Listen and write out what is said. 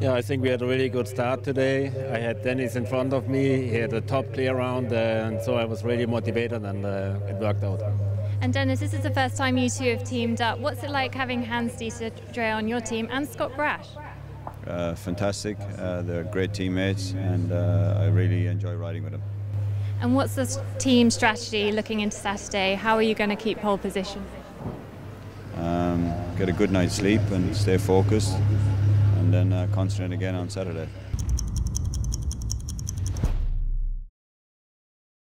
Yeah, I think we had a really good start today. I had Dennis in front of me. He had a top clear round, uh, and so I was really motivated, and uh, it worked out. And Dennis, this is the first time you two have teamed up. What's it like having Hans Dieter on your team and Scott Brash? Uh, fantastic. Uh, they're great teammates, and uh, I really enjoy riding with them. And what's the team strategy looking into Saturday? How are you going to keep pole position? Um, get a good night's sleep and stay focused, and then uh, concentrate again on Saturday.